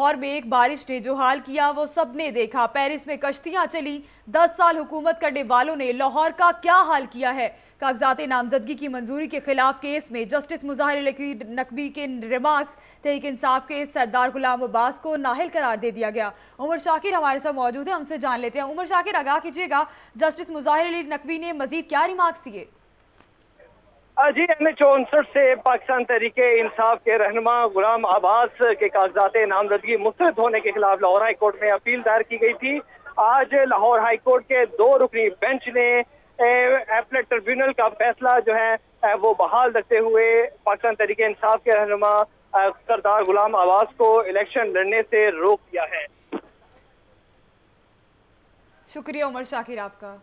लाहौर में एक बारिश ने जो हाल किया, वो सबने देखा। पेरिस में कश्तियाँ चली। दस साल हुकूमत करने वालों ने लाहौर का क्या हाल किया है? कागजात नामजदगी की मंजूरी के खिलाफ केस में जस्टिस मुजाहिर नकवी के रिमार्क्स, तहरीक इंसाफ के सरदार गुलाम अब्बास को नाहिल करार दे दिया गया। उमर शाकिर हमारे साथ मौजूद है उनसे जान लेते हैं। उमर शाकिर, आगाह कीजिएगा, जस्टिस मुजाहिर नकवी ने मजीद क्या रिमार्क्स दिए? जी एन एच उनसठ से पाकिस्तान तहरीके इंसाफ के रहनमा गुलाम आबास के कागजात नामजदगी मुस्तरद होने के खिलाफ लाहौर हाई कोर्ट में अपील दायर की गई थी। आज लाहौर हाई कोर्ट के दो रुकनी बेंच ने एपलेट ट्रिब्यूनल का फैसला जो है वो बहाल रखते हुए पाकिस्तान तहरीके इंसाफ के रहनमा सरदार गुलाम आबास को इलेक्शन लड़ने से रोक दिया है। शुक्रिया उमर शाकिर आपका।